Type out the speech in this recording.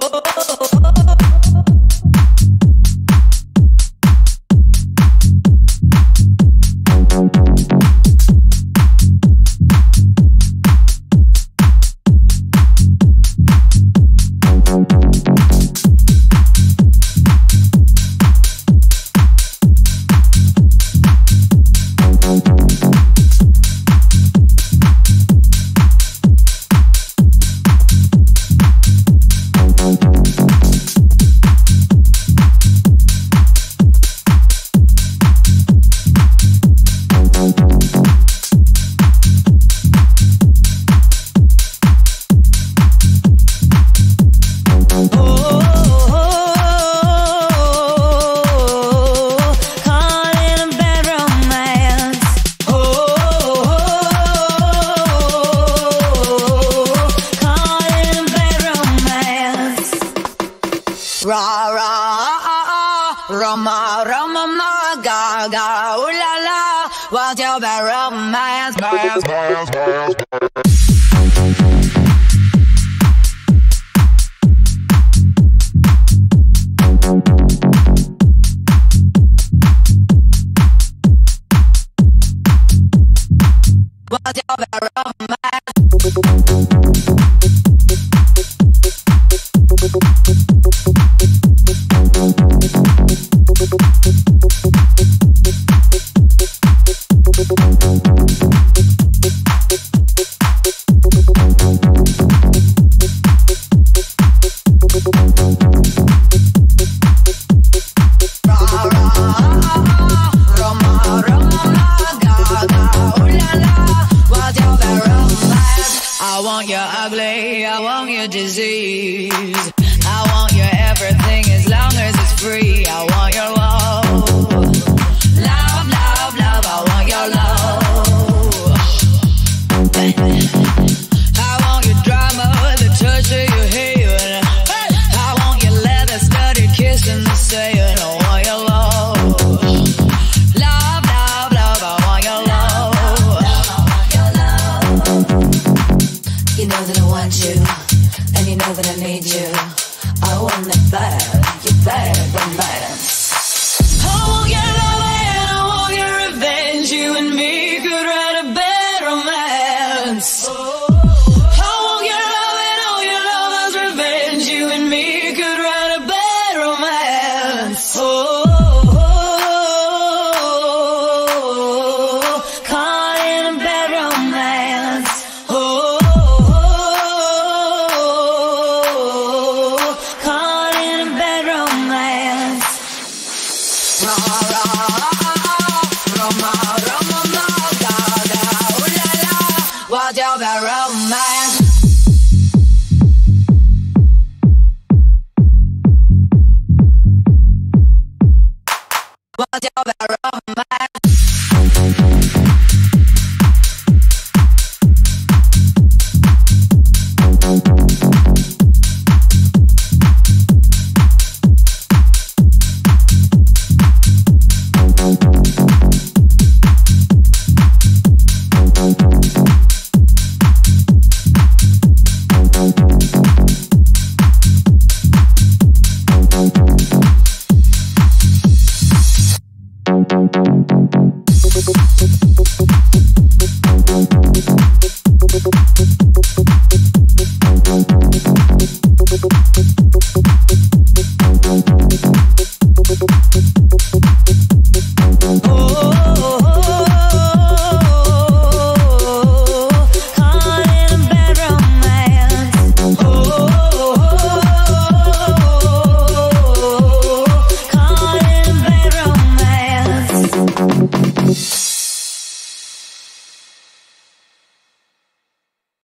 oh, Roma Roma ma ga ga ooh la la What's your bad romance? What's your bad? Your disease. I want your everything as long as it's free. I want your love. Love, love, love, I want your love. I want your drama, the touch of your hair. I want your leather studded the I want your love. Love, love, love, I want your love. You know that I want you, and you know that I need you. I want it bad, you bad, and bad. I want What's Thank you.